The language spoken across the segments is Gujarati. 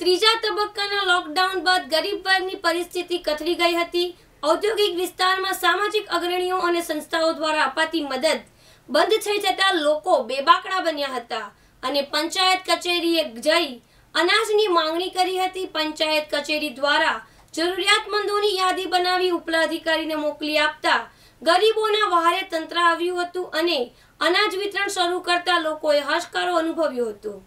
ત્રીજા તબક્કાના લોકડાઉન બાદ ગરીબ વર્ગની પરિસ્થિતિ કથળી ગઈ હતી. ઔદ્યોગિક વિસ્તારમાં સામાજિક અગ્રણીઓ અને સંસ્થાઓ દ્વારા અપાતી મદદ બંધ થઈ જતા લોકો બેબાકડા બન્યા હતા અને પંચાયત કચેરીએ જઈ અનાજની માંગણી કરી હતી. પંચાયત કચેરી દ્વારા જરૂરિયાતમંદોની યાદી બનાવી ઉપલા અધિકારીને મોકલી આપતા ગરીબોના વહારે તંત્ર આવ્યું હતું અને અનાજ વિતરણ શરૂ કરતા લોકોએ હાશકારો અનુભવ્યો હતો.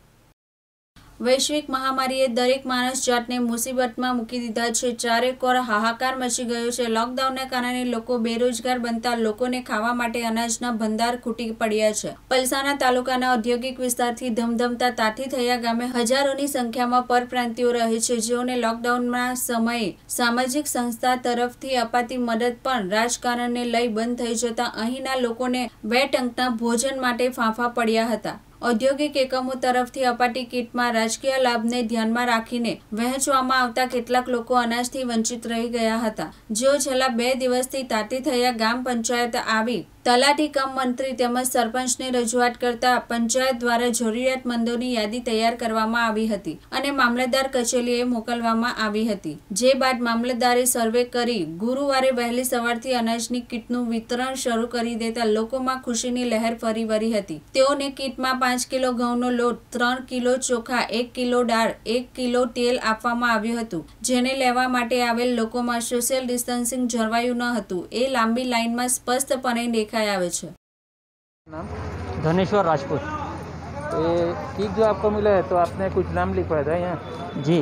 વૈશ્વિક મહામારીએ દરેક માણસ જાતને મુસીબતમાં મૂકી દીધા છે. ચારે કોર હાહાકાર મચી ગયો છે. લોકડાઉનને કારણે લોકો બેરોજગાર બનતા લોકોને ખાવા માટે અનાજના ભંડાર ખૂટી પડ્યા છે. પલસાણા તાલુકાના ઔદ્યોગિક વિસ્તારથી ધમધમતા તાથી થયા ગામે હજારોની સંખ્યામાં પરપ્રાંતિઓ રહે છે. જેઓને લોકડાઉનના સમયે સામાજિક સંસ્થા તરફથી અપાતી મદદ પણ રાજકારણને લઈ બંધ થઈ જતા અહીંના લોકોને બે ટંકના ભોજન માટે ફાંફા પડ્યા હતા. ઔદ્યોગિક એકમો તરફથી અપાતી કીટમાં રાજકીય લાભને ધ્યાનમાં રાખીને વહેંચવામાં આવતા કેટલાક લોકો અનાજથી વંચિત રહી ગયા હતા. જેઓ છેલ્લા બે દિવસથી તાતી થયા ગામ પંચાયત આવી તલાટી કમ મંત્રી તેમજ સરપંચને રજૂઆત કરતા પંચાયત દ્વારા જરૂરિયાતમંદોની યાદી તૈયાર કરવામાં આવી હતી અને મામલતદાર કચેરીએ મોકલવામાં આવી હતી. જે બાદ મામલતદારે સર્વે કરી ગુરુવારે વહેલી સવારથી અનાજની કીટનું વિતરણ શરૂ કરી દેતા લોકોમાં ખુશીની લહેર ફરી વળી હતી. તેઓને કીટમાં પાંચ કિલો ઘઉંનો લોટ, ત્રણ કિલો ચોખા, એક કિલો દાળ, એક કિલો તેલ આપવામાં આવ્યું હતું. જેને લેવા માટે આવેલ લોકોમાં સોશિયલ ડિસ્ટન્સિંગ જળવાયું ન હતું. એ લાંબી લાઇનમાં સ્પષ્ટપણે દેખાઈ આવે છે नाम धनेश्वर राजपूत ये किट जो आपको मिला है तो आपने कुछ नाम लिखवाया था यहाँ जी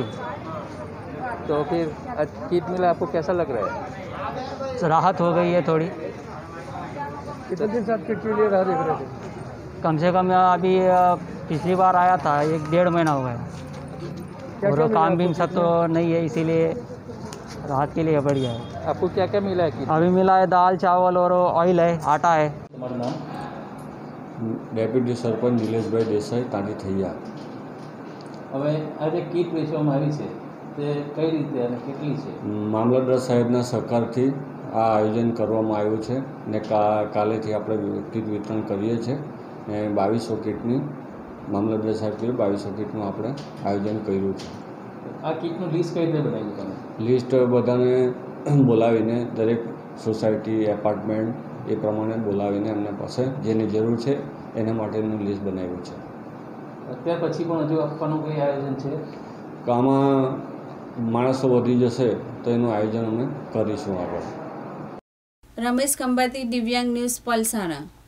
तो फिर आज किट मिला आपको कैसा लग रहा है तो राहत हो गई है थोड़ी कितने दिन से आप किट के लिए राह देख रहे थे कम से कम अभी अ, पिछली बार आया था एक डेढ़ महीना हो गया और काम भी सब तो नहीं है इसीलिए राहत के लिए बढ़िया है आपको क्या क्या मिला है किट अभी मिला है दाल चावल और ऑयल है आटा है તમારું નામ ડેપ્યુટી સરપંચ નિલેશભાઈ દેસાઈ તાંડી થૈયા હવે આ જે કીટ વેચવામાં આવી છે તે કઈ રીતે અને કેટલી છે મામલતદાર સાહેબના સહકારથી આ આયોજન કરવામાં આવ્યું છે ને કા કાલેથી આપણે કીટ વિતરણ કરીએ છીએ ને બાવીસો કીટની મામલતદાર સાહેબ કીધું બાવીસો કીટનું આપણે આયોજન કર્યું છે આ કીટનું લિસ્ટ કઈ રીતે બનાવ્યું તમે? લિસ્ટ બધાને બોલાવીને દરેક સોસાયટી એપાર્ટમેન્ટ એ પ્રમાણે બોલાવીને એમના પાસે જેની જરૂર છે એના માટેનું લિસ્ટ બનાવ્યું છે. અત્યાર પછી પણ હજુ આપવાનું કોઈ આયોજન છે? તો આમાં માણસો વધી જશે તો એનું આયોજન અમે કરીશું આગળ. રમેશ ખંભાતી દિવ્યાંગ ન્યૂઝ પલસાણા.